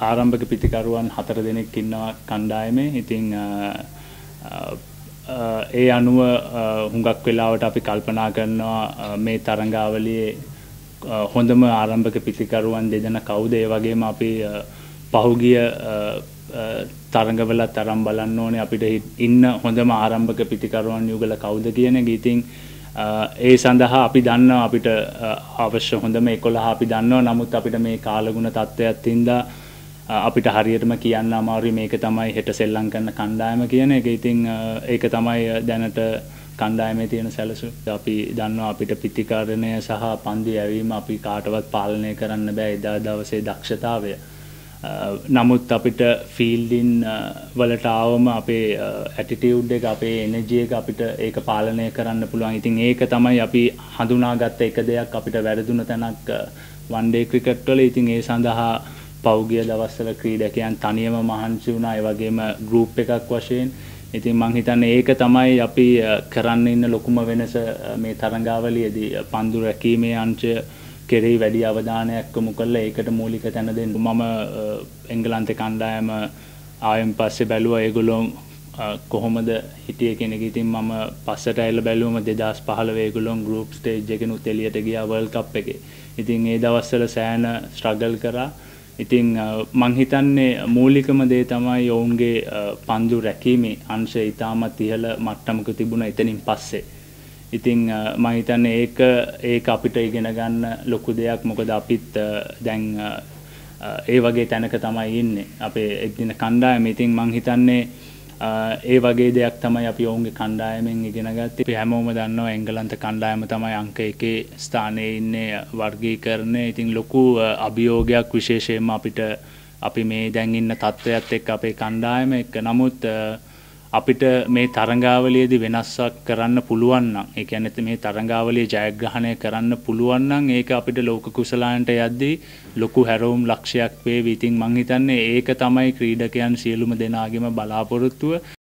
ආරම්භක පිතිකරුවන් හතර දෙනෙක් ඉන්නවා කණ්ඩායමේ. ඉතින් ඒ අනුව හුඟක් වෙලාවට අපි කල්පනා කරනවා මේ තරඟාවලියේ හොඳම ආරම්භක පිතිකරුවන් දෙදෙනා කවුද? ඒ වගේම අපි පහුගිය තරඟවලත් අරන් බලන්න ඕනේ අපිට ඉන්න හොඳම ආරම්භක පිතිකරුවන් යුගල කවුද කියන එක. ඉතින් ඒ සඳහා අපි දන්නවා අපිට අවශ්‍ය හොඳම 11 අපි දන්නවා. නමුත් අපිට මේ කාලගුණ තත්ත්වයක් තින්දා අපිට හරියටම කියන්න අමාරුයි මේක තමයි හෙට සෙල්ලම් කරන කණ්ඩායම කියන එක. ඉතින් ඒක තමයි දැනට කණ්ඩායමේ තියෙන සැලසුම්. අපි දන්නවා අපිට පිතිකරණය සහ පන්දු යැවීම අපි කාටවත් පාලනය කරන්න බෑ එදා දවසේ දක්ෂතාවය. නමුත් අපිට ෆීල්ඩින් වලට ආවම අපේ ඇටිටියුඩ් එක අපේ එනර්ජි එක අපිට ඒක පාලනය කරන්න පුළුවන්. ඉතින් ඒක තමයි අපි හඳුනාගත්ත එක දෙයක් අපිට වැරදුන තැනක් වන් ඩේ ක්‍රිකට් වල. ඉතින් ඒ සඳහා පෞගිය දවස්වල ක්‍රීඩකයන් තනියම මහන්සි වුණා ඒ වගේම ගෲප් එකක් වශයෙන් ඉතින් මං හිතන්නේ ඒක තමයි අපි කරන්න ඉන්න ලොකුම වෙනස මේ තරඟාවලියේදී පන්දු රැකීමේ අංශය කෙරෙහි වැඩි අවධානයක් යොමු කරලා ඒකට මූලික තැන දෙන්න මම එංගලන්තේ කණ්ඩායම ආවෙන් පස්සේ බැලුවා ඒගොල්ලෝ කොහොමද හිටියේ කියන එක. ඉතින් මම පස්සට ඇවිල්ලා බැලුවම 2015 ඒගොල්ලෝ ගෲප් ස්ටේජ් එකෙනුත් එළියට ගියා වර්ල්ඩ් කප් එකේ. ඉතින් ඒ දවස්වල සෑහෙන ස්ට්‍රගල් කරා. ඉතින් මං හිතන්නේ මූලිකම දේ තමයි ඔවුන්ගේ පන්දු රැකීමේ අංශය ඉතාමත් ඉහළ මට්ටමක තිබුණා එතනින් පස්සේ. ඉතින් මම හිතන්නේ ඒක ඒක අපිට ඉගෙන ගන්න ලොකු දෙයක් මොකද අපිත් දැන් ඒ වගේ තැනක තමයි ඉන්නේ. අපේ එක්දින කණ්ඩායම. ඉතින් මං හිතන්නේ ඒ වගේ දෙයක් තමයි අපි ඔවුන්ගේ කණ්ඩායමෙන් ඉගෙන ගත්තේ. අපි හැමෝම දන්නවා එංගලන්ත කණ්ඩායම තමයි අංක 1 ස්ථානයේ ඉන්නේ වර්ගීකරණය. ඉතින් ලොකු අභියෝගයක් විශේෂයෙන්ම අපිට අපි මේ දැන් ඉන්න තත්ත්වයක් එක්ක අපේ කණ්ඩායම එක්ක. නමුත් අපිට මේ තරඟාවලියේදී වෙනස්සක් කරන්න පුළුවන් නම් ඒ කියන්නේ මේ තරඟාවලිය ජයග්‍රහණය කරන්න පුළුවන් නම් ඒක අපිට ලෝක කුසලායන්ට යද්දී ලොකු හැරවුම් ලක්ෂයක් වේවි. ඉතින් මං හිතන්නේ ඒක තමයි ක්‍රීඩකයන් සියලුම දෙනාගේම බලාපොරොත්තුව.